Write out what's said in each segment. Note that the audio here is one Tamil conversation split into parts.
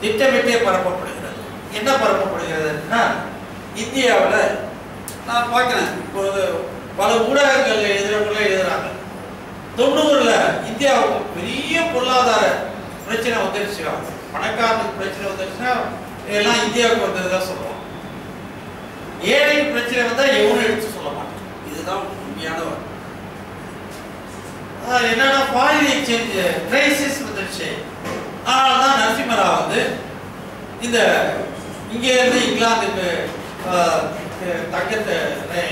திட்டமிட்டே பரப்பப்படுகிறது. என்ன பரப்பப்படுகிறதுன்னா இந்தியாவில் நான் பார்க்குறேன் இப்போது பல ஊடகங்கள் எழுதுறவங்களே எழுதுறாங்க தொண்ணூறில் இந்தியாவுக்கு பெரிய பொருளாதார பிரச்சனை வந்துருச்சு. பணக்காரனுக்கு பிரச்சனை வந்துருச்சுன்னா எல்லாம் இந்தியாவுக்கு வந்ததுதான் சொல்லுவோம். ஏழைக்கு பிரச்சனை வந்தால் எவனும் எடுத்து சொல்ல மாட்டான். இதுதான் உண்மையான என்னன்னா ஃபாரின் எக்ஸ்சேஞ்ச் கிரைசிஸ் வந்துருச்சு. ஆனால் தான் நரசிம்மராவ் வந்து இந்த இங்கே இருந்து இங்கிலாந்துக்கு தக்கத்தை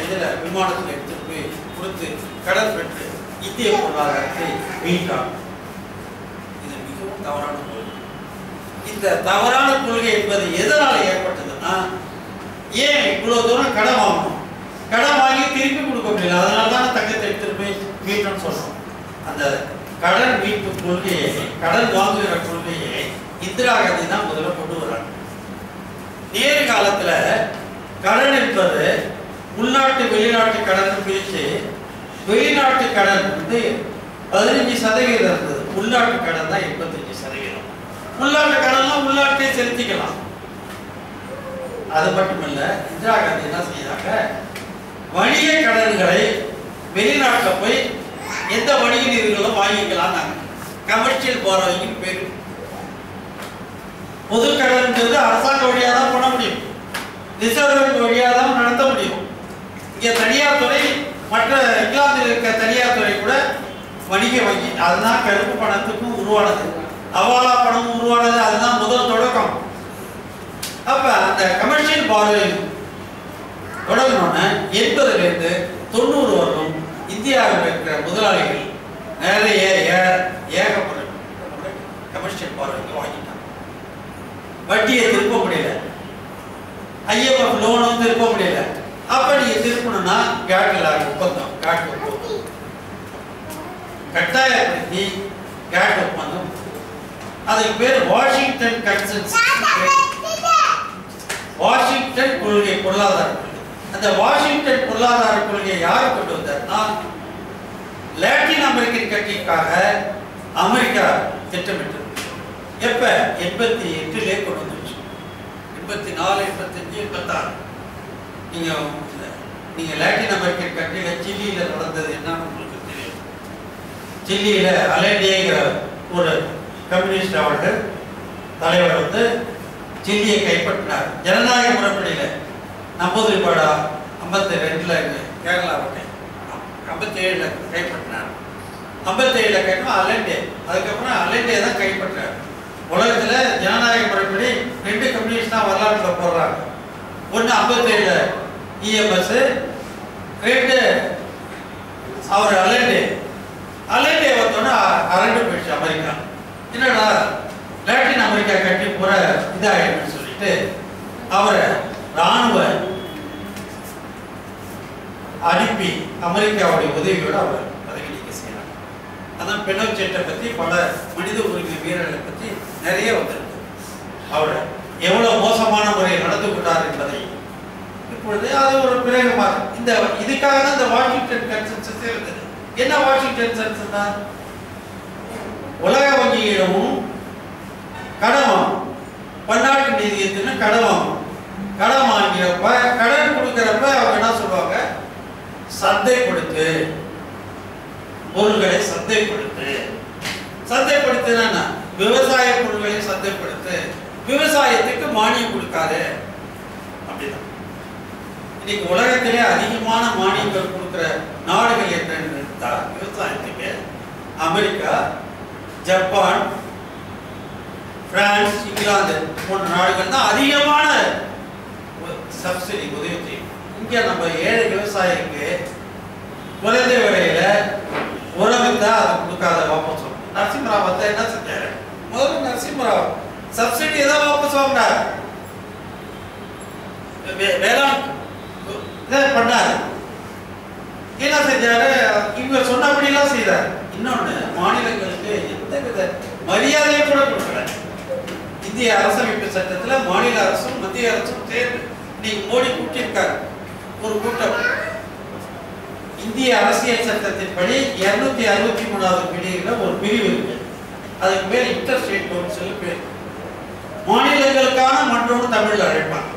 இதில் தங்கத்தை விமானத்தில் எடுத்துட்டு போய் கொடுத்து கடன் பெற்று இந்திய பொருளாதாரத்தை மீட்டார் இது மிகவும் தவறான கொள்கை. இந்த தவறான கொள்கை என்பது எதனால் ஏற்பட்டதுன்னா ஏன் இவ்வளவு தூரம் கடன் வாங்கணும்? கடன் வாங்கி திருப்பி கொடுக்க முடியல. அதனால தான் தங்கத்தை எடுத்துட்டு போய் மீட்டோம்னு சொல்றோம். அந்த கடன் மீட்பு கொள்கையை கடன் வாங்குகிற கொள்கையை இந்திரா காந்தி தான் முதல்ல கொண்டு வராங்க நேரு காலத்துல கடன் என்பது உள்நாட்டு வெளிநாட்டு கடன் பிரிச்சு வெளிநாட்டு கடன் வந்து பதினஞ்சு சதவீதம் இருந்தது. உள்நாட்டு கடன் தான் எண்பத்தஞ்சு சதவீதம். உள்நாட்டு கடன்லாம் உள்நாட்டே செலுத்திக்கலாம். அது மட்டுமல்ல இந்திரா காந்தி என்ன செய்தாங்க? வணிக கடன்களை வெளிநாட்டில் போய் எந்த வழியில் இருக்கிறதோ வாங்கிக்கலாம் கமர்ஷியல் போறவங்க பேர். பொது கடன்ங்கிறது அரசாங்க வழியாக தான் பண்ண முடியும். ரிசர்வ் பேங்க் வழியாக தான் நடத்த முடியும். இங்க தனியார் துறை மற்ற இங்கிலாந்தில் இருக்க தனியார் துறை கூட வணிக வங்கி அதுதான் கருப்பு பணத்துக்கும் உருவானது. அவாலா பணம் உருவானது அதுதான் முதல் தொடக்கம். அப்ப அந்த கமர்ஷியல் பார்வையில் தொடங்கினோன்னு எண்பதுலேருந்து தொண்ணூறு இந்தியாவில் இருக்கிற முதலாளிகள் நிறைய ஏகப்பட்ட கமர்ஷியல் பார்வைக்கு வாங்கிட்டாங்க. வட்டியை திருப்ப முடியல. ஐஎம்எஃப் லோனும் திருப்ப முடியல. அப்ப நீங்க திருப்பணும்னா கேட்டில் ஒப்பந்தம் கேட் ஒப்பந்தம். கட்டாயப்படுத்தி கேட் ஒப்பந்தம். அதுக்கு பேர் வாஷிங்டன் கன்சென்சஸ் வாஷிங்டன் கொள்கை பொருளாதார கொள்கை அந்த வாஷிங்டன் பொருளாதார கொள்கையை யார் கொண்டு வந்தார்னா லாட்டின் அமெரிக்கன் கட்சிக்காக அமெரிக்கா திட்டமிட்டது. எப்ப? எண்பத்தி எட்டுலே கொண்டு வந்துருச்சு. எண்பத்தி நாலு எண்பத்தஞ்சு எண்பத்தாறு. நீங்க நீங்க லாட்டின் அமெரிக்கன் கண்ட்ரியில சில்லியில நடந்தது என்னன்னு உங்களுக்கு தெரியும்? சில்லியில அலேண்டியங்கிற ஒரு கம்யூனிஸ்ட் அவர்கள் தலைவர் வந்து சில்லியை கைப்பற்றினார். ஜனநாயக முறைப்படியில. ஐம்பது ரூபாடா ஐம்பத்தி ரெண்டில் கேரளா விட்டு ஐம்பத்தி ஏழில் கைப்பற்றினார். ஐம்பத்தி ஏழில் கேட்டோம் அலண்டே அதுக்கப்புறம் அலண்டே தான் கைப்பற்றார். உலகத்தில் ஜனநாயக முறைப்படி ரெண்டு கம்யூனிஸ்ட் தான் வரலாற்றுல போடுறாங்க. ஒன்று ஐம்பத்தி ஏழுல இஎம்எஸ் ரெண்டு அவர் அலண்டே அலண்டே வந்தோடனே அரண்டு போயிடுச்சு அமெரிக்கா. என்னடா லாட்டின் அமெரிக்கா கட்டி போகிற இதாயிடுன்னு சொல்லிட்டு அவரை ராணுவ அனுப்பி அமெரிக்காவுடைய உதவியோடு அவர் பதவி நீக்க செய்யறாங்க அதான் பெனோச்செட்டை பத்தி பல மனித உரிமை வீரர்களை பத்தி நிறைய வந்திருக்கு. அவர் எவ்வளவு மோசமான முறையை நடந்து கொண்டார் என்பதை இப்பொழுது அது ஒரு பிரேகமாக இந்த இதுக்காக தான் இந்த வாஷிங்டன் கன்சென்சஸ் இருந்தது. என்ன வாஷிங்டன் கன்சென்சஸ் உலக வங்கியிடமும் கடன் வாங்கும் பன்னாட்டு நிதியத்திலும் கடன் வாங்கும் கடன் வாங்கிறப்ப கடன் கொடுக்கிறப்ப அவங்க என்ன சொல்லுவாங்க? சந்தை கொடுத்து பொருள்களை சந்தைப்படுத்து சந்தைப்படுத்துனா என்ன? விவசாய பொருள்களை சந்தைப்படுத்து விவசாயத்துக்கு மானியம் கொடுக்காது. அப்படிதான். இன்னைக்கு உலகத்திலே அதிகமான மானியங்கள் கொடுக்குற நாடுகள் என்னன்னு விவசாயத்துக்கு அமெரிக்கா ஜப்பான் பிரான்ஸ் இங்கிலாந்து போன்ற நாடுகள் தான் அதிகமான சப்சிடி உதவி செய்யும் இங்க நம்ம ஏழை விவசாயிக்கு குறைந்த விலையில இருந்தால் அதை கொடுக்காத வாபஸ் வாங்கணும் நரசிம்மராவ் என்ன செஞ்சாரு? முதல்ல நரசிம்மராவ் சப்சிடி தான் வாபஸ் வாங்கினார். வே- வேளாண் இதை பண்ணாரு. என்ன செஞ்சாரு? இவங்க சொன்னபடியெல்லாம் செய்தார். இன்னொன்னு மாநிலங்களுக்கு எந்தவித மரியாதையும் கூட கொடுக்கல. இந்திய அரசமைப்பு சட்டத்துல மாநில அரசும் மத்திய அரசும் சேர்ந்து இன்னைக்கு மோடி கூட்டியிருக்காரு. ஒரு கூட்டம். இந்திய அரசியல் சட்டத்தின்படி இருநூத்தி அறுபத்தி மூணாவது பிரிவுல ஒரு பிரிவு இருக்கு. அதுக்கு பேர் இன்டர் ஸ்டேட் கவுன்சில் பேர். மாநிலங்களுக்கான மன்றம்னு தமிழில் அழைப்பாங்க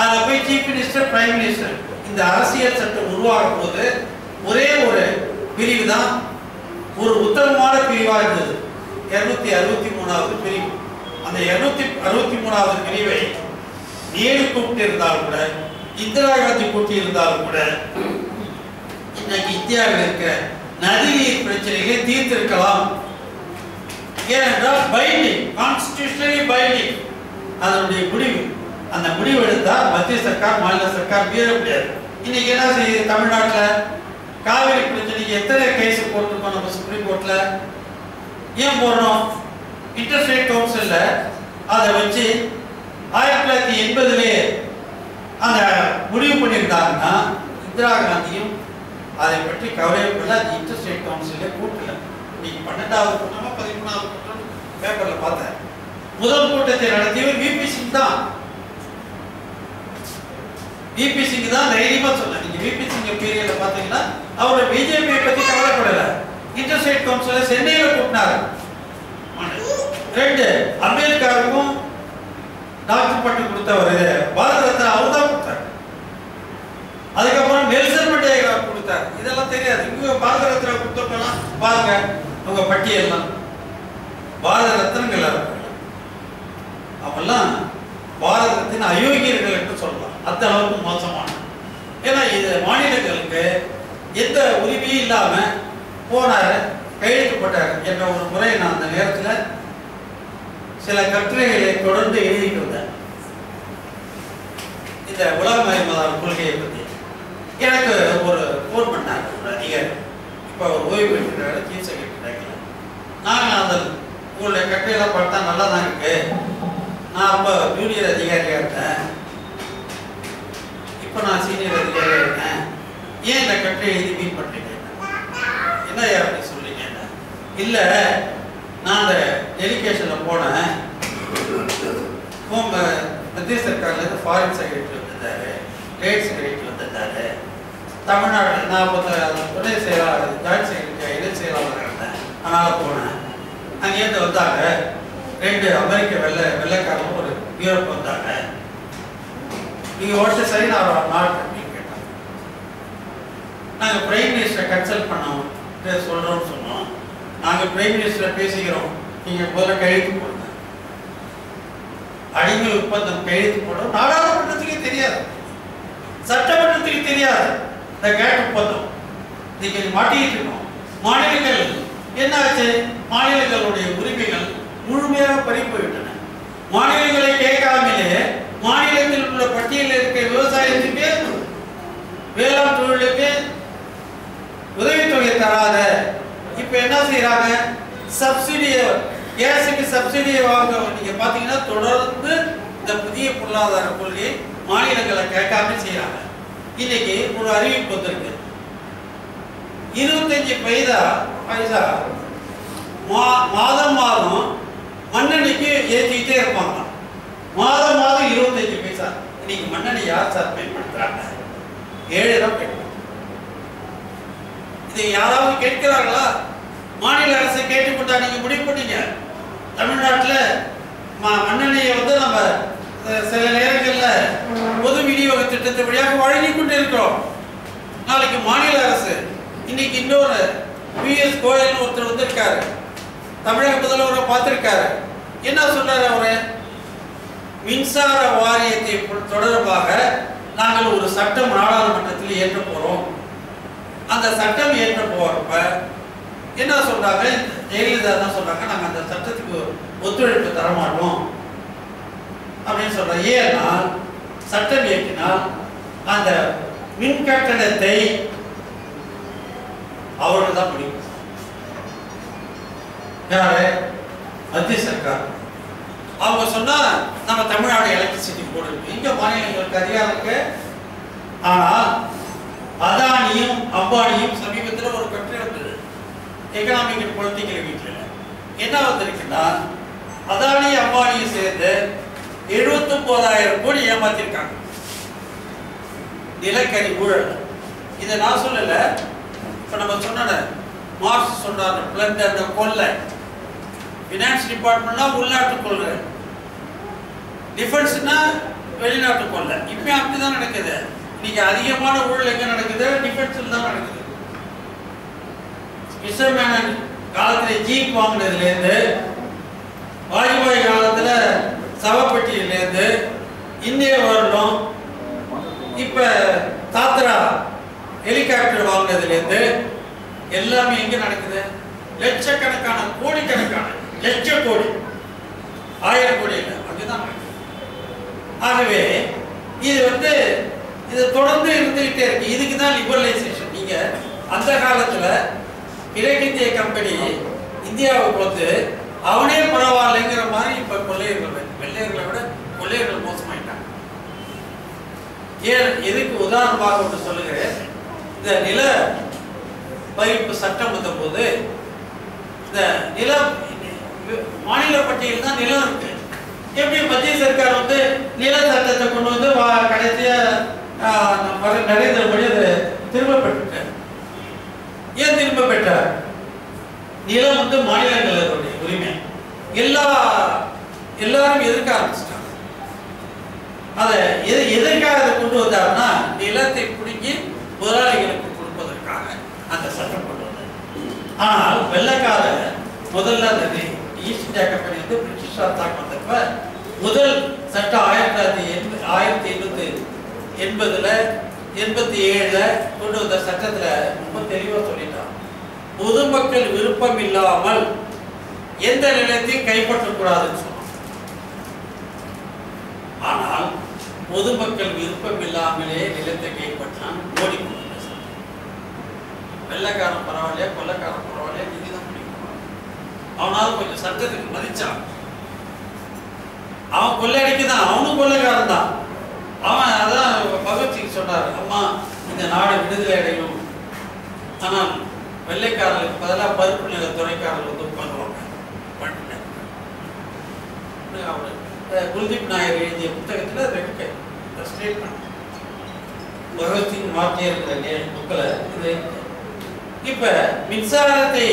அதில் போய் சீஃப் மினிஸ்டர் பிரைம் மினிஸ்டர் இந்த அரசியல் சட்டம் உருவாகும் போது ஒரே ஒரு பிரிவு தான் ஒரு உத்தமமான பிரிவாக இருந்தது. இருநூத்தி அறுபத்தி மூணாவது பிரிவு. அந்த இருநூத்தி அறுபத்தி மூணாவது பிரிவை நேரு கூப்பிட்டு இருந்தாலும் கூட இந்திரா காந்தி கூட்டி இருந்தாலும் கூட இன்னைக்கு இந்தியாவில் இருக்கிற நதிநீர் பிரச்சனைகளை தீர்த்திருக்கலாம். ஏனென்றால் பைண்டிங் கான்ஸ்டியூஷனலி பைண்டிங் அதனுடைய முடிவு அந்த முடிவு எடுத்தால் மத்திய சர்க்கார் மாநில சர்க்கார் மீற முடியாது. இன்னைக்கு என்ன செய்யுது தமிழ்நாட்டில்? காவிரி பிரச்சனைக்கு எத்தனை கேஸ் போட்டிருக்கோம் நம்ம சுப்ரீம் கோர்ட்டில் ஏன் போடுறோம்? இன்டர்ஸ்டேட் கவுன்சிலில் அதை வச்சு ஆயிரத்தி தொள்ளாயிரத்தி எண்பதுலேயே அந்த முடிவு பண்ணியிருந்தாங்கன்னா இந்திரா காந்தியும் அதை பற்றி கவலைப்படல அது இன்டர்ஸ்டேட் கவுன்சிலே கூட்டல. இன்னைக்கு பன்னெண்டாவது கூட்டமா பதிமூணாவது கூட்டம் பேப்பர்ல பார்த்தேன். முதல் கூட்டத்தை நடத்தியவர் விபி சிங் தான். விபி சிங் தான் தைரியமா சொன்னார். நீங்க விபி சிங் பீரியட்ல பாத்தீங்கன்னா அவர் பிஜேபியை பத்தி கவலைப்படல. இன்டர்ஸ்டேட் கவுன்சில சென்னையில கூட்டினாரு. ரெண்டு அமெரிக்காவுக்கும் டாக்டர் பட்டம் கொடுத்தவர் பாரத ரத்னா அவர் தான் கொடுத்தார். அதுக்கப்புறம் நெல்சன் மண்டேலா கொடுத்தார். இதெல்லாம் தெரியாது. இவங்க பாரத ரத்னா கொடுத்தோம்னா பாருங்க உங்க பட்டியெல்லாம். பாரத ரத்னங்கள் அவெல்லாம் பாரதத்தின் அயோக்கியர்கள் என்று சொல்லலாம் அந்த அளவுக்கு மோசமான. ஏன்னா இது மாநிலங்களுக்கு எந்த உரிமையும் இல்லாம போனார் கையெழுத்து என்ற ஒரு முறை நான் அந்த நேரத்தில் சில கட்டுரைகளை தொடர்ந்து எழுதிட்டு வந்தேன் இந்த உலகமயமதான கொள்கையை பற்றி எனக்கு ஒரு ஃபோன் பண்ணாங்க ஒரு அதிகாரி. இப்போ அவர் ஓய்வு பெற்றாரு சீஃப் செக்ரட்டரி நாங்கள் அந்த உங்களுடைய கட்டுரையெல்லாம் பார்த்தா நல்லா தான் இருக்கு. நான் அப்போ ஜூனியர் அதிகாரியாக இருந்தேன். இப்போ நான் சீனியர் அதிகாரியாக இருந்தேன் ஏன் இந்த கட்டுரை எழுதி மீன் பண்ணுறீங்க என்ன அப்படி சொல்றீங்க? இல்லை நான் அந்த டெலிகேஷனில் போனேன். ஹோம் மத்திய சர்க்கார்லேருந்து ஃபாரின் செக்ரட்டரி வந்திருந்தாரு ஸ்டேட் செக்ரட்டரி வந்திருந்தாரு தமிழ்நாடு நான் துணை செயலாளர் ஜாயின்ட் செக்ரட்டரி இணை செயலாளர் இருந்தேன். அதனால் போனேன். அங்கேருந்து வந்தாங்க. ரெண்டு அமெரிக்க வெள்ளை வெள்ளைக்காரரும் ஒரு யூரோப் வந்தாங்க. நீங்கள் ஓட்டு சரி நான் நாட் அப்படின்னு கேட்டாங்க. நாங்கள் பிரைம் மினிஸ்டரை கன்சல்ட் பண்ணோம் சொல்கிறோம்னு சொன்னோம். நாங்கள் பிரைம் மினிஸ்டர் பேசுகிறோம் நீங்கள் முதல்ல கையெழுத்து போடுங்க. அடிமை ஒப்பந்தம் கையெழுத்து போடுறோம். நாடாளுமன்றத்துக்கே தெரியாது. சட்டமன்றத்துக்கு தெரியாது. இந்த கேட் ஒப்பந்தம். நீங்கள் மாட்டிக்கிட்டு இருக்கோம். மாநிலங்கள் என்னாச்சு? மாநிலங்களுடைய உரிமைகள் முழுமையாக பறிப்போயிட்டன மாநிலங்களை கேட்காமலே மாநிலத்தில் உள்ள பட்டியலில் இருக்க விவசாயத்துக்கு வேளாண் தொழிலுக்கு உதவித்தொகை தராத இப்போ என்ன செய்யறாங்க சப்சிடியை கேஸுக்கு சப்சிடியை வாங்க நீங்க பாத்தீங்கன்னா தொடர்ந்து இந்த புதிய பொருளாதார கொள்கை மாநிலங்களை கேட்காம செய்யறாங்க இன்னைக்கு ஒரு அறிவிப்பு வந்திருக்கு. இருபத்தஞ்சு பைசா பைசா மா மாதம் மாதம் மண்ணெண்ணிக்கு ஏற்றிக்கிட்டே இருப்பாங்க. மாதம் மாதம் இருபத்தஞ்சு பைசா. இன்னைக்கு மண்ணெண்ணி யார் சார் பயன்படுத்துறாங்க ஏழு தான் இதை யாராவது கேட்கிறார்களா? மாநில அரசு கேட்டுக்கொண்டா நீங்க முடிவு பண்ணீங்க. தமிழ்நாட்டில் மண்ணெண்ணெயை வந்து நம்ம சில நேரங்களில் பொது விநியோக திட்டத்தை வழியாக வழங்கி கொண்டு இருக்கிறோம் நாளைக்கு மாநில அரசு இன்னைக்கு இன்னொரு பிஎஸ் கோயல்னு ஒருத்தர் வந்திருக்காரு. தமிழக முதல்வரை பார்த்துருக்காரு. என்ன சொல்றாரு அவரு? மின்சார வாரியத்தை தொடர்பாக நாங்கள் ஒரு சட்டம் நாடாளுமன்றத்தில் ஏற்ற போறோம். அந்த சட்டம் ஏற்ற போறப்ப என்ன சொல்றாங்க? ஜெயலலிதா தான் சொல்றாங்க நாங்க அந்த சட்டத்துக்கு ஒத்துழைப்பு தர மாட்டோம் அப்படின்னு சொல்றாங்க. ஏன்னா சட்டம் இயக்கினால் அந்த மின் கட்டணத்தை அவர்கள் தான் முடியும் யாரு? மத்திய சர்க்கார். அவங்க சொன்னா நம்ம தமிழ்நாடு எலக்ட்ரிசிட்டி போர்டு இருக்கு இங்க மாநிலங்களுக்கு அதிகாரம் இருக்கு. ஆனால் அதானியும் அம்பானியும் சமீபத்தில் ஒரு கட்டுரை வந்தது எக்கனாமிக் அண்ட் பொலிட்டிக்கல் வீட்டில் என்ன வந்திருக்குன்னா அதானி அம்பானியும் சேர்ந்து எழுபத்தொம்போதாயிரம் கோடி ஏமாத்திருக்காங்க. நிலக்கரி ஊழல். இதை நான் சொல்லல. இப்போ நம்ம சொன்ன மார்க்ஸ் சொன்னார் பிளண்ட் அந்த கொள்ளை. ஃபினான்ஸ் டிபார்ட்மெண்ட்னா உள்நாட்டு கொள்கை. டிஃபென்ஸ்னா வெளிநாட்டு கொள்ள. இப்பயும் அப்படிதான் நடக்குது. இன்னைக்கு அதிகமான ஊழல் எங்க நடக்குது? டிஃபென்ஸ்ல தான் நடக்குது. கிருஷ்ணமேனன் காலத்துல ஜீப் வாங்கினதுலேருந்து வாஜ்பாய் காலத்துல சவப்பெட்டியிலேருந்து இந்திய வருடம் இப்ப தாத்ரா ஹெலிகாப்டர் வாங்கினதுலேருந்து எல்லாமே எங்க நடக்குது? லட்சக்கணக்கான கோடிக்கணக்கான லட்ச கோடி ஆயிரம் கோடி இல்லை அப்படிதான் ஆகவே இது வந்து இது தொடர்ந்து இருந்துகிட்டே இருக்கு. இதுக்கு தான் லிபரலைசேஷன் நீங்க அந்த காலத்துல கிழக்கிந்திய கம்பெனி இந்தியாவுக்கு வந்து அவனே பரவாயில்லைங்கிற மாதிரி இப்ப கொள்ளையர்கள் வெள்ளையர்களை விட கொள்ளையர்கள் மோசமாயிட்டாங்க. ஏன்? எதுக்கு உதாரணமாக ஒன்று சொல்லுகிறேன். இந்த நில பகிர்ப்பு சட்டம் வந்த போது இந்த நில மாநில பட்டியல் தான் நிலம் இருக்கு. எப்படி மத்திய சர்க்கார் வந்து நில சட்டத்தை கொண்டு வந்து வா- கடைசியா ஆஹ், நம்ம நரேந்திர மோடி அதை திரும்ப பெற்றார் ஏன் திரும்ப பெற்றார்? நிலம் வந்து மாநிலங்களுடைய உரிமை. எல்லா எல்லாரும் எதிர்க்க ஆரம்பிச்சிட்டாங்க. அதை எது எதற்காக அதை கொண்டு வந்தாருன்னா நிலத்தை பிடுங்கி முதலாளிகளுக்கு கொடுப்பதற்காக அந்த சட்டம் கொண்டு வந்தார். ஆனால் வெள்ளக்கார முதல்ல அந்த ஈஸ்ட் இந்தியா கம்பெனி வந்து பிரிட்டிஷார் தாக்கப்பட்டப்ப முதல் சட்டம் ஆயிரத்தி தொள்ளாயிரத்தி எண்பது ஆயிரத்தி எண்ணூத்தி எண்பதுல எண்பத்தி ஏழுல கொண்டு வந்த சட்டத்துல ரொம்ப தெளிவா சொல்லிட்டான். பொதுமக்கள் விருப்பம் இல்லாமல் எந்த நிலையத்தையும் கைப்பற்றக்கூடாதுன்னு சொன்னான். ஆனால் பொதுமக்கள் விருப்பம் இல்லாமலே நிலத்தை கைப்பற்றான் மோடி வெள்ளக்காரன் வெள்ளைக்காரன் பரவாயில்லையா கொள்ளக்காரன் பரவாயில்லையா நீங்க தான் முடிவு அவனால கொஞ்சம் சட்டத்துக்கு மதிச்சான். அவன் கொள்ளையடிக்குதான் அவனும் கொள்ளைக்காரன் தான். அவன் அதான் பகத்சிங் சொன்னார் அம்மா இந்த நாடு விடுதலை அடையும். ஆனால் வெள்ளைக்காரர்களுக்கு பதிலாக பருப்பு நில துறைக்காரர்கள் வந்து உட்காந்துருவாங்க பண்ணிட்டேன் அவர். குல்தீப் நாயர் எழுதிய புத்தகத்தில் அது இருக்கு ஸ்டேட்மெண்ட் பகத்சிங் மாற்றியே இருக்கிற புக்கில். இது. இப்போ மின்சாரத்தை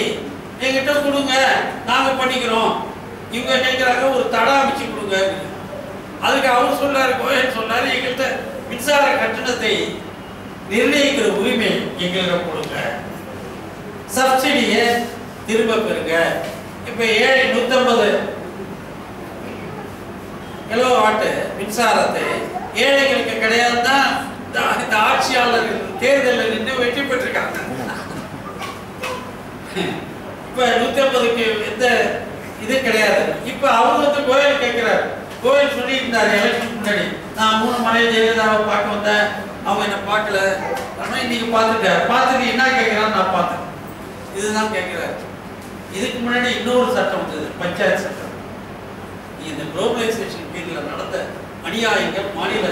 எங்கிட்ட கொடுங்க. நாங்கள் பண்ணிக்கிறோம். இவங்க கேட்குறாங்க ஒரு தடை அமைச்சு கொடுங்க. அதுக்கு அவர் சொன்னார் கோயல் சொன்னாரு எங்கள்கிட்ட மின்சார கட்டணத்தை நிர்ணயிக்கிற உரிமை எங்களுக்கு கொடுங்க. சப்சிடியை திரும்ப பெறுங்க. இப்ப ஏழை நூத்தம்பது கிலோ வாட்டு மின்சாரத்தை ஏழைகளுக்கு கிடையாது? தான் இந்த ஆட்சியாளர்கள் தேர்தலில் நின்று வெற்றி பெற்றிருக்காங்க. இப்ப நூத்தி ஐம்பதுக்கு எந்த இது கிடையாது. இப்ப அவங்க வந்து கோயில் கேட்குறாரு. கோயில் சொல்லிட்டு இருந்தார் எலெக்ஷன் முன்னாடி. நான் மூணு மலை ஜெயலலிதாவை பார்க்க வந்தேன். அவன் என்ன பார்க்கல. ஆனால் இன்னைக்கு பார்த்துட்டார் பார்த்துட்டு என்ன கேட்குறான்னு நான் பார்த்தேன். இதுதான் கேட்குறாரு. இதுக்கு முன்னாடி இன்னொரு சட்டம் வந்தது பஞ்சாயத்து சட்டம். இந்த குளோபலைசேஷன் கீழில் நடந்த அநியாயங்கள் மாநில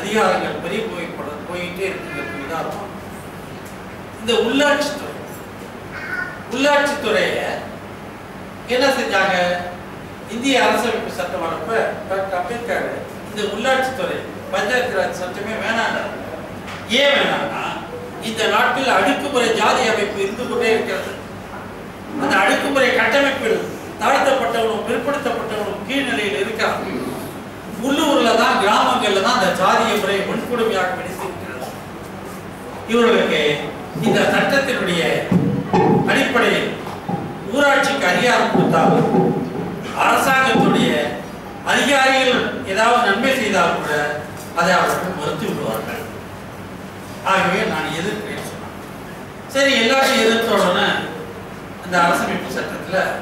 அதிகாரங்கள் பெரிய போய் போயிட்டே இருக்குங்கிறது உதாரணம் இந்த உள்ளாட்சித்துறை உள்ளாட்சித்துறையை என்ன செஞ்சாங்க? இந்திய அரசமைப்பு சட்டம் வரப்ப டாக்டர் அம்பேத்கர் இந்த உள்ளாட்சித்துறை பஞ்சாயத்து ராஜ் சட்டமே வேணாண்டார் ஏன் வேணாம்னா இந்த நாட்டில் அடுக்குமுறை ஜாதி அமைப்பு இருந்து கொண்டே இருக்கிறது. அந்த அடுக்குமுறை கட்டமைப்பில் தாழ்த்தப்பட்டவனும் பிற்படுத்தப்பட்டவனும் கீழ்நிலையில் இருக்கிறான் உள்ளூர்ல தான் கிராமங்கள்ல தான் அந்த ஜாதிய முறை வன்கொடுமையாக பிடித்திருக்கிறது இவர்களுக்கு இந்த சட்டத்தினுடைய அடிப்படையில் ஊராட்சிக்கு அதிகாரம் கொடுத்தாலும் அரசாங்கத்துடைய அதிகாரிகள் ஏதாவது நன்மை செய்தால் கூட அதை அவர்கள் மறுத்து விடுவார்கள். ஆகவே நான் எதிர்க்கிறேன் சொன்னேன் சரி எல்லாரும் எதிர்த்த உடனே அந்த அரசமைப்பு சட்டத்தில்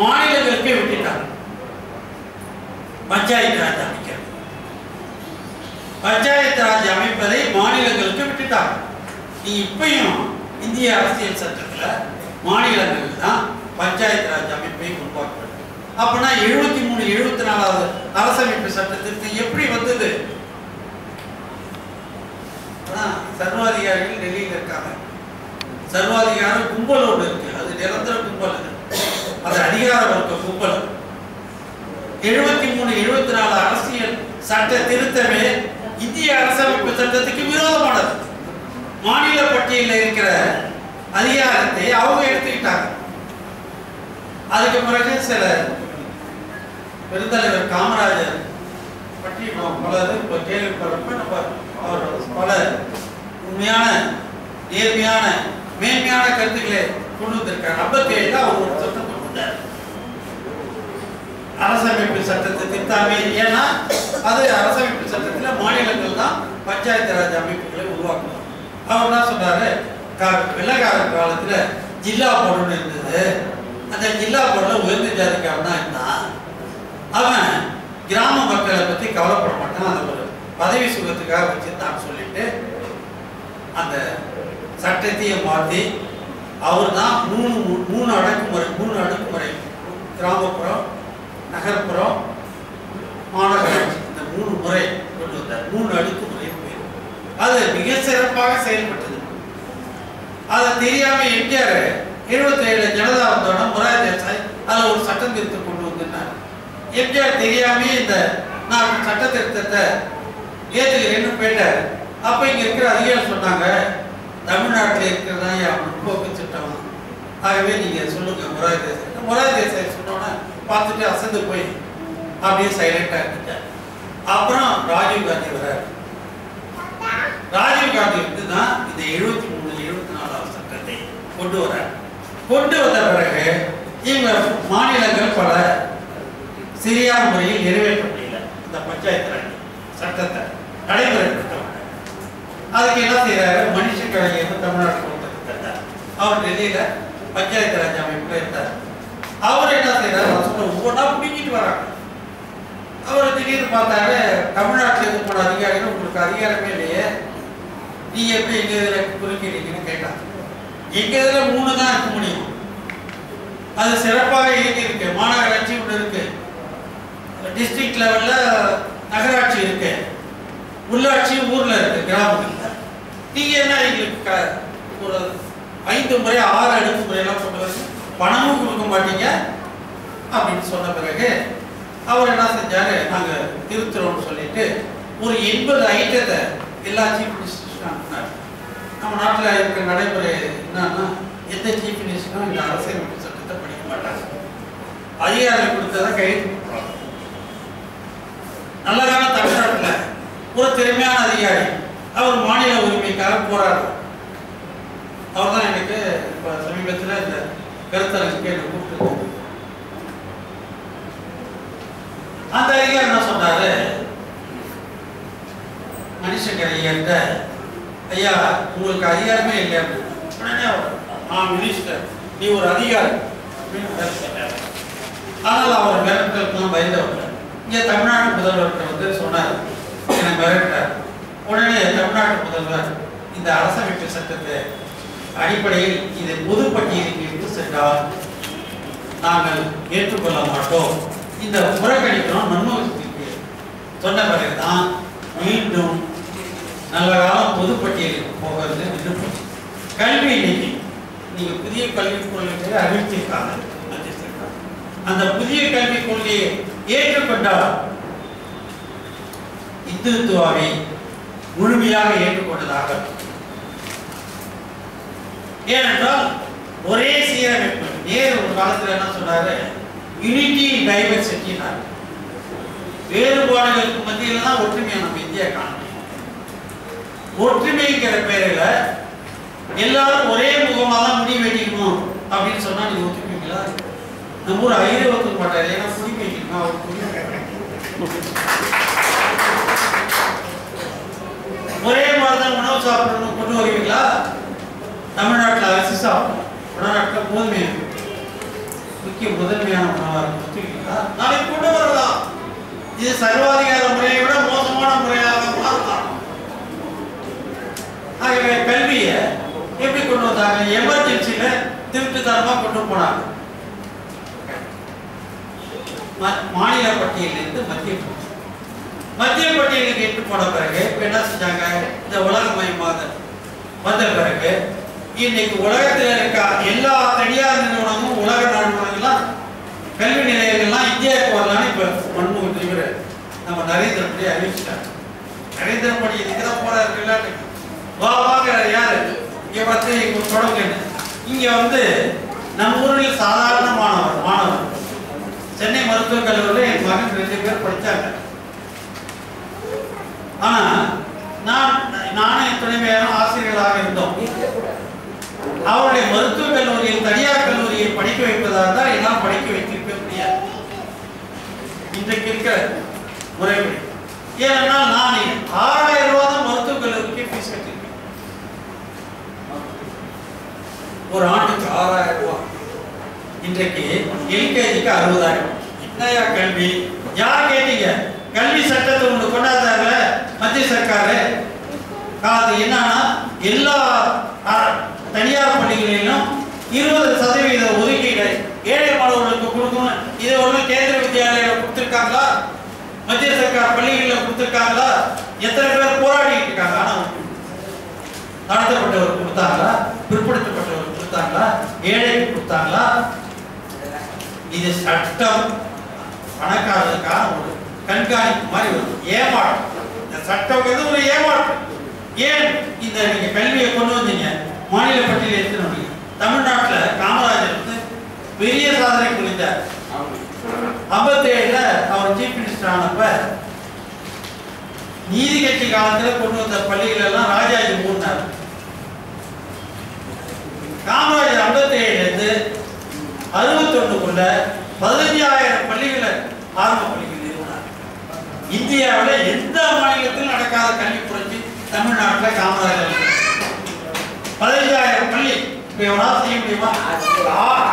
மாநிலங்களுக்கே விட்டுட்டாங்க. பஞ்சாயத்து ராஜ் அமைக்கிறது. பஞ்சாயத்து ராஜ் அமைப்பதை மாநிலங்களுக்கு விட்டுட்டாங்க. நீ இப்பயும் இந்திய அரசியல் சட்டத்தில் மாநிலங்கள் தான் பஞ்சாயத்து ராஜ் அமைப்பை அப்படின்னா எழுபத்தி மூணு எழுபத்தி நாலாவது அரசமைப்பு சட்ட திருத்தம் எப்படி வந்தது? சர்வாதிகாரிகள் டெல்லியில் இருக்காங்க. சர்வாதிகார கும்பலோடு இருக்கு. அது நிரந்தர கும்பல் அது. அது அதிகார வர்க்க கும்பல். எழுபத்தி மூணு எழுபத்தி நாலு அரசியல் சட்ட திருத்தமே இந்திய அரசமைப்பு சட்டத்துக்கு விரோதமானது. மாநில பட்டியலில் இருக்கிற அதிகாரத்தை அவங்க எடுத்துக்கிட்டாங்க. அதுக்கு பிறகு சில பெருந்தலைவர் காமராஜர் தெரிஞ்சுக்கணும் பலது இப்போ கேள்விப்படுறப்ப நம்ம அவர் பல உண்மையான நேர்மையான மேன்மையான கருத்துக்களை கொண்டு வந்திருக்காரு. ஐம்பத்தி ஏழுல அவர் ஒரு சட்டம் கொடுத்தார் அரசமைப்பு சட்டத்தை திருத்தாமே ஏன்னா அது அரசமைப்பு சட்டத்தில் மாநிலங்கள் தான் பஞ்சாயத்து ராஜ் அமைப்புகளை உருவாக்கணும். அவர் என்ன சொன்னாரு? கா- வெள்ளக்கார காலத்தில் ஜில்லா போர்டுன்னு இருந்தது. அந்த ஜில்லா போர்டுல உயர்ந்த ஜாதிக்காரன் தான் இருந்தான். அவன் கிராம மக்களை பத்தி கவலைப்பட மாட்டான். அதை ஒரு பதவி சுகத்துக்காக வச்சிருந்தான்னு சொல்லிட்டு அந்த சட்டத்தையே மாற்றி அவர் தான் மூணு மூணு அடக்குமுறை மூணு அடக்குமுறை கிராமப்புறம் நகர்ப்புறம் மாநகராட்சி இந்த மூணு முறை கொண்டு வந்தார். மூணு அடுக்குமுறை பேர். அது மிக சிறப்பாக செயல்பட்டது. அதை தெரியாம எம்ஜிஆர் இருபத்தி ஏழு ஜனதா வந்தோட முராஜ் தேசாய் அதில் ஒரு சட்டம் திருத்தம் கொண்டு வந்திருந்தார். எம்ஜிஆர் தெரியாமே இந்த நான் சட்ட திருத்தத்தை ஏற்றுக்கிறேன்னு போயிட்டார். அப்ப இங்க இருக்கிற அதிகாரம் சொன்னாங்க தமிழ்நாட்டில் இருக்கிறதா என் முற்போக்கு சட்டம் ஆகவே நீங்க சொல்லுங்க முராரி தேசாய் முராரி தேசாய் சொன்னோன்னே பார்த்துட்டு அசந்து போய் அப்படியே சைலண்டா இருந்துட்டேன் அப்புறம் ராஜீவ் காந்தி வர்றாரு. ராஜீவ் காந்தி வந்து தான் இந்த எழுபத்தி மூணு எழுபத்தி நாலாவது சட்டத்தை கொண்டு வர்றார். கொண்டு வந்த பிறகு இவங்க மாநிலங்கள் பல சரியான முறையில் நிறைவேற்ற முடியல இந்த பஞ்சாயத்து ராஜ் சட்டத்தை நடைமுறைப்படுத்த அதுக்கு என்ன செய்யறாரு மனுஷ கலைஞர் தமிழ்நாட்டு கொடுத்துட்டு தந்தார். அவர் டெல்லியில பஞ்சாயத்து ராஜ் அமைப்புல இருந்தார். அவர் என்ன செய்யறாரு வசூலை ஒவ்வொன்றா பிடிக்கிட்டு வராங்க. அவர் திடீர்னு பார்த்தாரு தமிழ்நாட்டில் இருந்து போன அதிகாரிகள் உங்களுக்கு அதிகாரமே இல்லையே. நீ எப்படி எங்க இதுல குறுக்கிறீங்கன்னு கேட்டாங்க. எங்க இதுல மூணு தான் இருக்க முடியும் அது சிறப்பாக இயங்கி இருக்கு மாநகராட்சி ஒன்று இருக்கு. டிஸ்ட்ரிக்ட் லெவலில் நகராட்சி இருக்கு. உள்ளாட்சி ஊரில் இருக்கு கிராமத்தில் நீங்கள் என்ன எங்களுக்கு க- ஒரு ஐந்து முறை ஆறு அடுக்கு முறையெல்லாம் கொண்டு வந்து பணமும் கொடுக்க மாட்டீங்க அப்படின்னு சொன்ன பிறகு அவர் என்ன செஞ்சாரு? நாங்கள் திருத்துறோம்னு சொல்லிட்டு ஒரு எண்பது ஐட்டத்தை எல்லா சீஃப் மினிஸ்டர்ஸ்க்கும் அனுப்பினார். நம்ம நாட்டில் இருக்கிற நடைமுறை என்னன்னா எந்த சீஃப் மினிஸ்டரும் இந்த அரசியல் சட்டத்தை படிக்க மாட்டாங்க. அதிகாரம் கொடுத்ததான் கைது போடுறாங்க நல்லதான தமிழ்நாட்டில் ஒரு திறமையான அதிகாரி. அவர் மாநில உரிமைக்காக போராடுறார். அவர் தான் எனக்கு இப்போ சமீபத்தில் இந்த கருத்தரங்குக்கு என்னை கூப்பிட்டு அந்த அதிகாரி என்ன சொன்னாரு? மனுஷங்கர் ஐயாட்ட ஐயா உங்களுக்கு அதிகாரமே இல்லை உடனே ஆ மினிஸ்டர் நீ ஒரு அதிகாரி. அப்படின்னு பேச சொன்னாரு. அவர் மிரட்டலுக்கெல்லாம் பயந்தவர். இங்கே தமிழ்நாடு முதல்வர்கிட்ட வந்து சொன்னார். என்னை மிரட்டார் உடனே தமிழ்நாட்டு முதல்வர் இந்த அரசமைப்பு சட்டத்தை அடிப்படையில் இதை பொதுப்பட்டியலுக்கு எடுத்து சென்றால் நாங்கள் ஏற்றுக்கொள்ள மாட்டோம். இந்த புறக்கணிக்கிறோம் நன்முகத்திற்கு சொன்ன பிறகுதான் மீண்டும் நல்ல காலம் பொதுப்பட்டியலுக்கு போகிறது நின்று கல்வி இன்னைக்கு நீங்கள் புதிய கல்விக் கொள்கையை அறிவிச்சிருக்காங்க அந்த புதிய கல்விக் கொள்கையை ஏற்றுக்கொண்டார். இந்துத்துவாவை முழுமையாக ஏற்றுக்கொண்டதாக. ஏனென்றால் ஒரே சீரமைப்பு நேரு ஒரு காலத்துல என்ன சொன்னாரு? யூனிட்டி டைவர்சிட்டினார் வேறுபாடுகளுக்கு மத்தியில தான் ஒற்றுமையை நம்ம இந்தியா காண ஒற்றுமைங்கிற பேரில் எல்லாரும் ஒரே முகமாக தான் முடி வெட்டிக்கணும் அப்படின்னு சொன்னா நீங்க ஒத்துக்குவீங்களா நம்ம ஊர் ஐயரே ஒத்துக்க ஏன்னா முடி நான் அவர் ஒரே மாதிரி தான் உணவு சாப்பிடணும். கொண்டு வருவீங்களா? தமிழ்நாட்டில் அரிசி சாப்பிடணும். வடநாட்டில் கோதுமை முக்கிய முதன்மையான உணவாக இருக்கும் நாளைக்கு கொண்டு வரலாம். இது சர்வாதிகார முறையை விட மோசமான முறையாக மாறலாம். ஆகவே கல்வியை எப்படி கொண்டு வந்தாங்க? எமர்ஜென்சியில திருட்டுத்தனமா கொண்டு போனாங்க. மாநில பட்டியலிருந்து மத்திய பட்டியல் மத்திய பட்டியலுக்கு எட்டு போன பிறகு என்ன செஞ்சாங்க? இந்த உலகமயமாதல் வந்த பிறகு இன்னைக்கு உலகத்தில் இருக்க எல்லா தனியார் நிறுவனமும் உலக நிறுவனங்கள்லாம் கல்வி நிலையங்கள்லாம் இந்தியாவுக்கு வரலான்னு இப்போ மன்மோகன் சிங் நம்ம நரேந்திர மோடி அறிவிச்சிட்டாங்க நரேந்திர மோடி இதுக்கு தான் போறாரு விளையாட்டு வா வாங்க யாரு? இங்கே பார்த்து தொடங்க இங்கே வந்து நம்ம ஊரில் சாதாரண மாணவர் மாணவர். சென்னை மருத்துவக் கல்லூரியில் என் மகன் ரெண்டு பேர் படிச்சாங்க. நானும் என் துணைமையாரும் ஆசிரியர்களாக இருந்தோம். அவருடைய மருத்துவக் கல்லூரியில் தனியார் கல்லூரியை படிக்க வைப்பதாக தான் எல்லாம் படிக்க வைத்திருக்க முடியாது. இன்றைக்கு இருக்கிற முறைப்படி. ஏனென்றால் நான் ஆறாயிரம் ரூபாய் தான் மருத்துவக் கல்லூரிக்கு ஃபீஸ் கட்டிருக்கேன் ஒரு ஆண்டுக்கு ஆறாயிரம் ரூபாய் இன்றைக்கு எல்கேஜிக்கு அறுபதாயிரம். என்னையா கல்வி? யார் கேட்டீங்க? கல்வி சட்டத்தை ஒன்று கொண்டாந்தாங்கல்ல மத்திய சர்க்காரு? அது என்னன்னா எல்லா தனியார் பள்ளிகளிலும் இருபது சதவீத ஒதுக்கீடு ஏழை மாணவர்களுக்கு கொடுக்கணும் இதை ஒன்று கேந்திர வித்யாலயம் கொடுத்துருக்காங்களா? மத்திய சர்க்கார் பள்ளிகளில் கொடுத்துருக்காங்களா? எத்தனை பேர் போராடிட்டு இருக்காங்க? ஆனால் நடத்தப்பட்டவர் கொடுத்தாங்களா? பிற்படுத்தப்பட்டவர் கொடுத்தாங்களா? ஏழைக்கு கொடுத்தாங்களா? இது சட்டம். பணக்காரர்களுக்கான ஒரு கண்காணிப்பு மாதிரி ஒரு ஏமாற்றம். இந்த சட்டம் எது ஒரு ஏமாற்றம். ஏன் இந்த நீங்க கல்வியை கொண்டு வந்தீங்க? மாநில பட்டியலில் எடுத்து வந்தீங்க தமிழ்நாட்டுல காமராஜர் வந்து பெரிய சாதனை புரிந்தார். ஐம்பத்தி ஏழுல அவர் சீஃப் மினிஸ்டர் ஆனப்ப நீதி கட்சி காலத்துல கொண்டு வந்த பள்ளிகள் எல்லாம் ராஜாஜி மூடினார். காமராஜர் ஐம்பத்தி அறுபத்தொன்னுக்குள்ள பதினஞ்சாயிரம் பள்ளிகளை ஆரம்ப பள்ளிகள் நிறுவனார் இந்தியாவில் எந்த மாநிலத்திலும் நடக்காத கல்வி புரட்சி தமிழ்நாட்டில் காமராஜர் பதினஞ்சாயிரம் பள்ளி இப்போ எவ்வளோ செய்ய முடியுமா?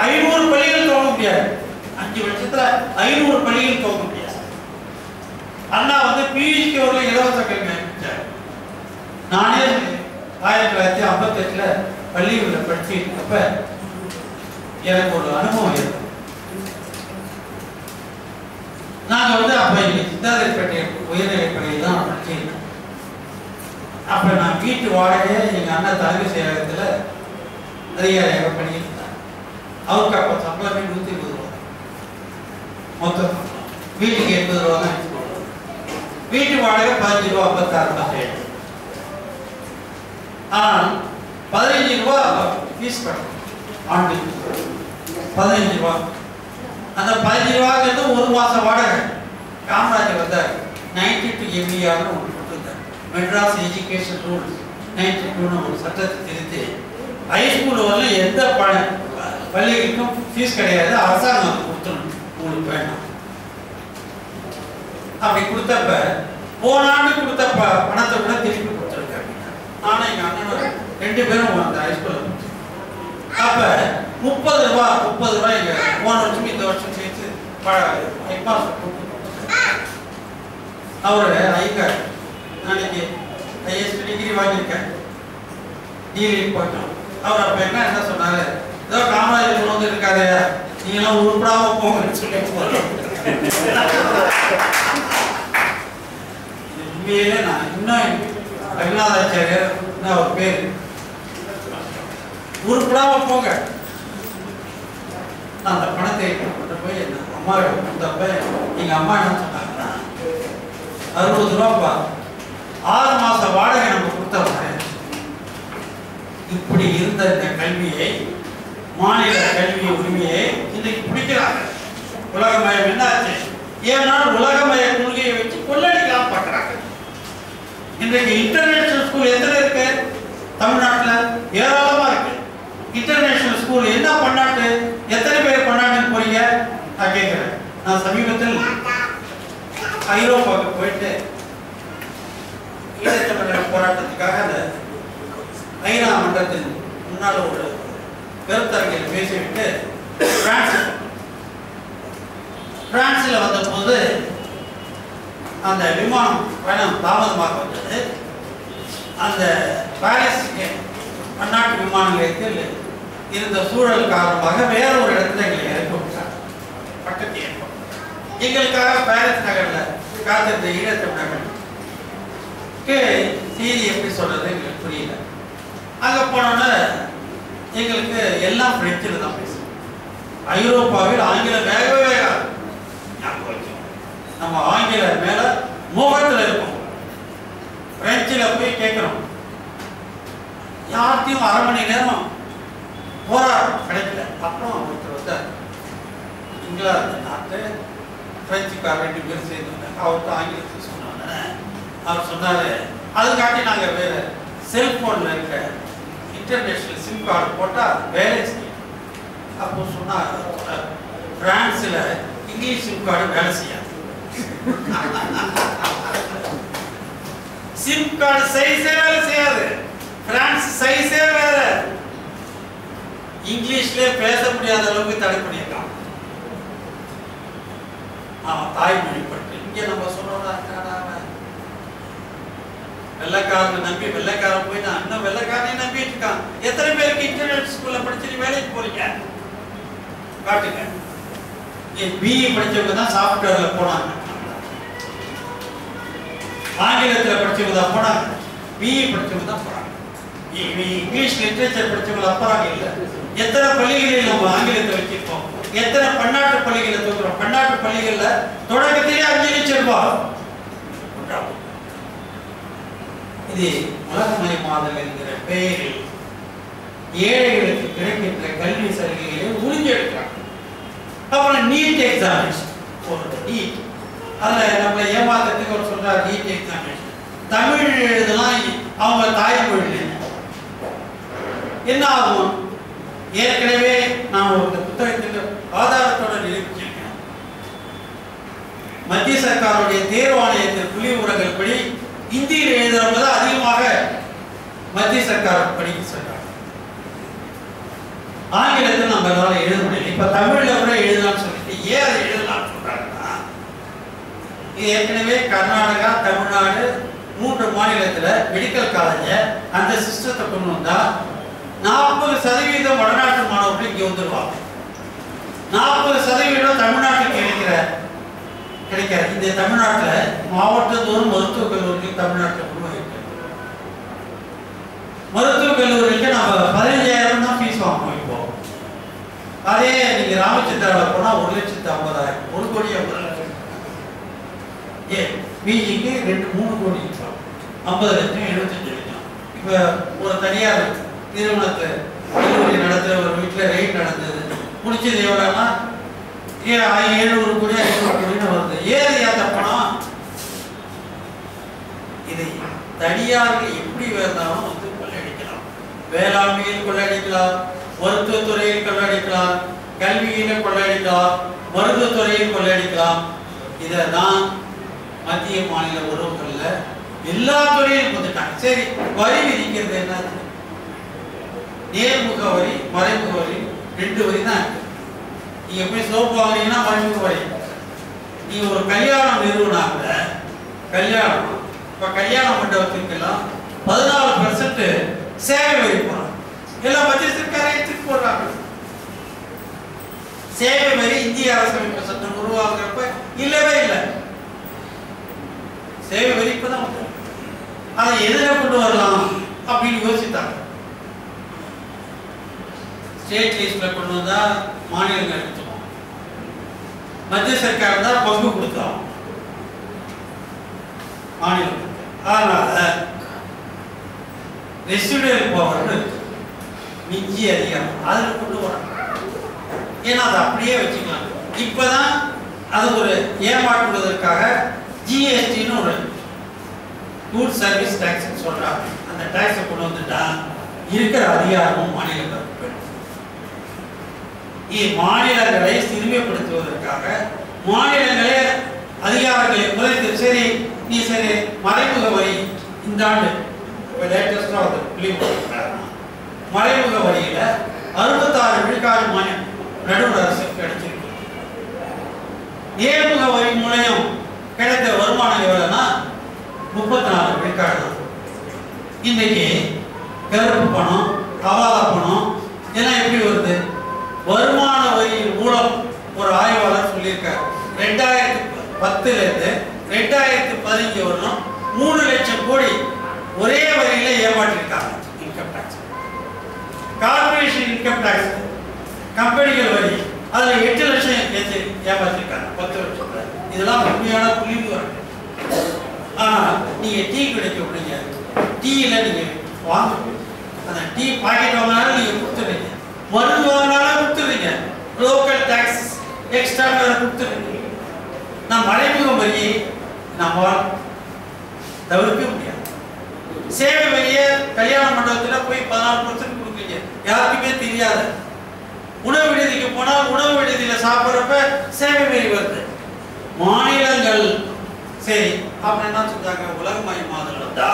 ஐநூறு பள்ளிகள் துவங்க முடியாது. அஞ்சு வருஷத்துல ஐநூறு பள்ளிகள் துவங்க முடியாது. அண்ணா வந்து பியூஷ்க்கு ஒரு இலவச கல்வி அளிச்சார் நானே ஆயிரத்தி தொள்ளாயிரத்தி ஐம்பத்தெட்டில் பள்ளிகளில் படிச்சு இருக்கப்ப எனக்கு ஒரு அனுபவம் இருக்கு. நாங்க வந்து அப்ப இங்க உயர்நிலைப்படையில் தான் படிச்சிருக்கோம் அப்ப நான் வீட்டு வாடகையை எங்க அண்ணன் தலைமை செயலகத்துல அதிகாரியாக பண்ணியிருந்தார் அவருக்கு அப்ப சம்பளமே நூத்தி இருபது ரூபா மொத்தம் வீட்டுக்கு எண்பது ரூபா தான் வீட்டு வாடகை பதினஞ்சு ரூபா ஐம்பத்தாறு ரூபாய் ஆனால் பதினஞ்சு ரூபா ஃபீஸ் பண்ணுவோம் ஆண்டு. பதினஞ்சு ரூபா. அந்த பதினஞ்சு ரூபாங்கிறது ஒரு மாதம் வாடகை. காமராஜர் வந்தார். நைன்டி டூ எம்இஆர்னு ஒன்று கொடுத்துருந்தார். Madras education rules. நைன்டி டூன்னு ஒரு சட்டத்தை திருத்தி ஹைஸ்கூல் வரல எந்த ப பள்ளிகளுக்கும் ஃபீஸ் கிடையாது. அரசாங்கம் கொடுத்துடணும் உங்களுக்கு வேண்டாம். அப்படி கொடுத்தப்ப போன ஆண்டு கொடுத்த ப- பணத்தை கூட திருப்பி கொடுத்துருக்காங்க. நானும் எங்கள் அண்ணனும் ரெண்டு பேரும் அந்த ஹைஸ்கூலில் அப்ப முப்பது ரூபா முப்பது ரூபாய் இங்க போன வருஷம் இந்த வருஷம் சேர்த்து ஹெட்மாஸ்டர் அவரு ஐயங்கார் நாளைக்கு ஹையஸ்ட் டிகிரி வாங்கியிருக்கேன் டிகிரி போயிட்டோம் அவர் அப்ப என்ன என்ன சொன்னாரு ஏதோ காமராஜர் கொண்டு வந்து இருக்காரு நீங்களாம் உருப்படாம போங்கன்னு சொல்லி போறோம் உண்மையிலே நான் இன்னும் ரகுநாதாச்சாரியர் என்ன அவர் பேர் உருப்படாம போங்க. நான் அந்த பணத்தை கொண்டு போய் அம்மா கொடுத்தப்ப எங்க அம்மா என்ன சொன்னாங்கன்னா அறுபது ரூபாப்பா ஆறு மாச வாடகை நம்ம கொடுத்தவங்க இப்படி இருந்த இந்த கல்வியை மாநில கல்வி உரிமையை இன்னைக்கு பிடிக்கிறாங்க. உலகமயம் என்னாச்சு? ஏன்னால் உலகமய கொள்கையை வச்சு கொள்ளடிக்கலாம் பார்க்குறாங்க. இன்றைக்கு இன்டர்நேஷனல் ஸ்கூல் எத்தனை இருக்கு? தமிழ்நாட்டுல ஏராளமா இருக்கு இன்டர்நேஷனல் ஸ்கூல் என்ன பண்ணாட்டு எத்தனை பேர் பண்ணாட்டுன்னு போறீங்க நான் கேட்கிறேன் நான் சமீபத்தில் ஐரோப்பாவுக்கு போயிட்டு ஈழத்தமிழர் போராட்டத்துக்காக அந்த ஐநா மன்றத்தின் முன்னால் ஒரு கருத்தரங்கில் பேசிவிட்டு பிரான்ஸ் பிரான்ஸில் வந்தபோது அந்த விமானம் பயணம் தாமதமாக வந்தது. அந்த பாரிஸ் பன்னாட்டு விமான நிலையத்தில் இருந்த சூழல் காரணமாக வேற ஒரு இடத்துல எங்களை இறக்கி விட்டார். பக்கத்து எங்களுக்காக பேரஸ் நகர்ல காத்திருந்த ஈழத்தமிழர்கள். செய்தி எப்படி சொல்றது எங்களுக்கு புரியல. அங்க போனோன்னே எங்களுக்கு எல்லாம் பிரெஞ்சில் தான் பேசணும் ஐரோப்பாவில் ஆங்கிலம் வேக வேகாது. நம்ம ஆங்கில மேல மோகத்தில் இருக்கும். பிரெஞ்சில் போய் கேட்கிறோம். யார்த்தையும் அரை மணி நேரம் போராட்டம் கிடைக்கல. அப்புறம் ஒருத்தர் வந்தார். இங்கிலாந்து நாட்டு பிரெஞ்சுக்கார ரெண்டு பேரும் சேர்ந்து அவர்கிட்ட ஆங்கிலத்தில் சொன்னாங்க அவர் சொன்னாரு அதுக்காட்டி நாங்கள் வேற செல்போனில் இருக்க இன்டர்நேஷ்னல் சிம் கார்டு போட்டால் வேலை செய்யும் அப்போ சொன்னார் பிரான்ஸில் இங்கிலீஷ் சிம் கார்டு வேலை செய்யாது சிம் கார்டு சைஸே வேலை செய்யாது பிரான்ஸ் சைஸே வேற இங்கிலீஷ்ல பேச முடியாத அளவுக்கு தடை பண்ணியிருக்கான் அவன் தாய்மொழி பற்றி. இங்க நம்ம சொன்னோம்னா என்னடா அவன்? நம்பி வெள்ளைக்காரன் போய் நான் இன்னும் வெள்ளக்காரனே நம்பிட்டு இருக்கான். எத்தனை பேருக்கு இன்டர்நெட் ஸ்கூல்ல படிச்சு நீ வேலைக்கு போறீங்க? காட்டுங்க. என் பிஇ படிச்சவங்க தான் சாஃப்ட்வேர்ல போனாங்க. ஆங்கிலத்துல படிச்சவங்க தான் போனாங்க. பிஇ படிச்சவங்க தான் போறாங்க இ- இங்கிலீஷ் லிட்ரேச்சர் படிச்சவங்க அப்புறம் இல்ல? எத்தனை பள்ளிகளில் நம்ம ஆங்கிலத்தை வச்சிருக்கோம்? எத்தனை பன்னாட்டு பள்ளிகளை தூக்குறோம்? பன்னாட்டு பள்ளிகள்ல தொடக்கத்திலே அஞ்சு லட்சம் ரூபாய் உண்டாகும். இது உலகமயமாதல் என்கிற பெயரில் ஏழைகளுக்கு கிடைக்கின்ற கல்வி சலுகைகளை உறிஞ்சி எடுக்கிறாங்க. அப்புறம் நீட் எக்ஸாமினேஷன் ஒரு நீட் அதில் நம்ம ஏமாத்துறதுக்கு ஒரு சொல்றார் நீட் எக்ஸாமினேஷன் தமிழ் எழுதலாம் அவங்க தாய்மொழி என்ன ஆகும்? ஏற்கனவே நான் ஒரு புத்தகத்தில் ஆதாரத்தோட நிரூபிச்சிருக்கேன் மத்திய சர்க்காருடைய தேர்வாணையத்தின் புள்ளி உரங்கள் படி இந்தியில் எழுதுறவங்க தான் அதிகமாக மத்திய சர்க்கார் படிக்க சொல்றாங்க. ஆங்கிலத்தில் நம்ம எழுத முடியல. இப்ப தமிழ்ல கூட எழுதலாம்னு சொல்லிட்டு ஏன் அதை எழுதலாம்னு சொல்றாங்கன்னா இது ஏற்கனவே கர்நாடகா தமிழ்நாடு மூன்று மாநிலத்துல மெடிக்கல் காலேஜ அந்த சிஸ்டத்தை கொண்டு வந்தா நாற்பது சதவீதம் வடநாட்டு மாணவர்கள் இங்கே வந்துருவாங்க நாற்பது சதவீதம் தமிழ்நாட்டுக்கு கிடைக்கிற கிடைக்கிற இந்த தமிழ்நாட்டுல மாவட்டத்தோறும் மருத்துவக் கல்லூரிகள் தமிழ்நாட்டில் உருவாகிருக்கு மருத்துவக் கல்லூரிக்கு நம்ம பதினஞ்சாயிரம் தான் ஃபீஸ் வாங்குவோம் இப்போ. அதே நீங்கள் ராமச்சந்திராவில் போனால் ஒரு லட்சத்து ஐம்பதாயிரம் ஒரு கோடி ஐம்பது லட்சம். ஏ பிஜிக்கு ரெண்டு மூணு கோடி ஐம்பது லட்சம் எழுபத்தஞ்சு லட்சம். இப்போ ஒரு தனியார் நிறுவனத்தை கல்லூரி நடத்துகிற ஒரு வீட்டில் ரெய்ட் நடந்தது. முடிச்சது எவ்வளோனா ஏ ஏழுநூறு கோடி ஐநூறு கோடின்னு வருது. ஏன் அந்த பணம்? இதை தனியார்கள் எப்படி வேணாலும் வந்து கொள்ளையடிக்கலாம் வேளாண்மையில் கொள்ளடிக்கலாம் மருத்துவத்துறையில் கொள்ளடிக்கலாம் கல்வியில கொள்ளடிக்கலாம் மருத்துவத்துறையில் கொள்ளடிக்கலாம். இதை தான் மத்திய மாநில உறவுகளில் எல்லா துறையிலும் வந்துட்டாங்க. சரி வரி விதிக்கிறது என்ன நேர்முக வரி மறைமுக வரி ரெண்டு வரி தான் இருக்கு. நீங்க போய் சோப்பு வாங்குறீங்கன்னா மறைமுக வரி நீங்க ஒரு கல்யாணம் நிறுவனாக கல்யாணம் இப்ப கல்யாண மண்டபத்துக்கெல்லாம் பதினாலு பெர்சன்ட் சேவை வரி போறாங்க எல்லாம் மத்திய சர்க்காரை எடுத்துட்டு போடுறாங்க. சேவை வரி இந்திய அரசமைப்பு சட்டம் உருவாக்குறப்ப இல்லவே இல்லை. சேவை வரி இப்பதான் அதை எதிர கொண்டு வரலாம் அப்படின்னு யோசித்தாங்க. ஸ்டேட் லிஸ்ட்ல கொண்டு வந்தா மாநிலங்கள் எடுத்துக்கும் மத்திய சர்க்கார் தான் பங்கு கொடுத்தோம் மாநிலம் அதனால ரெசிடுவல் பவர் மிஞ்சி அதிகாரம். அதில் கொண்டு வர ஏன்னா அதை அப்படியே வச்சுக்கலாம். இப்பதான் அது ஒரு ஏமாற்றுவதற்காக ஜிஎஸ்டின்னு ஒரு கூட் சர்வீஸ் டேக்ஸ் சொல்றாங்க. அந்த டேக்ஸை கொண்டு வந்துட்டா இருக்கிற அதிகாரமும் மாநிலங்கள் மாநிலங்களை சிறுமைப்படுத்துவதற்காக மாநிலங்களே அதிகாரங்களை குறைத்து சரி நீ சரி மறைமுக வரி இந்த ஆண்டு இப்போ லேட்டஸ்டாக வந்து புள்ளி மறைமுக வரியில அறுபத்தாறு விழுக்காடு மாநில நடுவர் அரசு கிடைச்சிருக்கு நேர்முக வரி மூலம் கிடைத்த வருமானம் எவ்வளோன்னா முப்பத்தி நாலு விழுக்காடு தான். இன்னைக்கு கருப்பு பணம் கவாலா பணம் இதெல்லாம் எப்படி வருது? வருமான வரி மூலம் ஒரு ஆய்வாளர் சொல்லியிருக்கார். ரெண்டாயிரத்தி பத்துல இருந்து ரெண்டாயிரத்தி பதினஞ்சு வரணும் மூணு லட்சம் கோடி ஒரே வரியில ஏமாற்றிருக்காங்க income tax corporation income tax கம்பெனிகள் வரி அதுல எட்டு லட்சம் ஏற்றி ஏமாற்றிருக்காங்க பத்து லட்சம் இதெல்லாம் உண்மையான புள்ளி விவரங்கள் ஆனா நீங்க டீ கிடைக்க முடியாது டீயில் நீங்க வாங்க. அந்த டீ பாக்கெட் வாங்கினாலும் நீங்க கொடுத்துருங்க மருந்து வாங்கினாலும் கொடுத்துருங்க லோக்கல் டாக்ஸ் எக்ஸ்ட்ரா வேற கொடுத்துருவீங்க நான் மறைமுகம் வரியை நம்மால் தவிர்க்க முடியாது. சேவை வரியை கல்யாண மண்டபத்தில் போய் பதினாறு பர்சன்ட் கொடுக்குறீங்க. யாருக்குமே தெரியாது. உணவு விடுதிக்கு போனால் உணவு விடுதியில சாப்பிட்றப்ப சேவை வரி வருது. மாநிலங்கள் சரி அவங்க என்ன செஞ்சாங்க உலகமயமாதல் வந்தா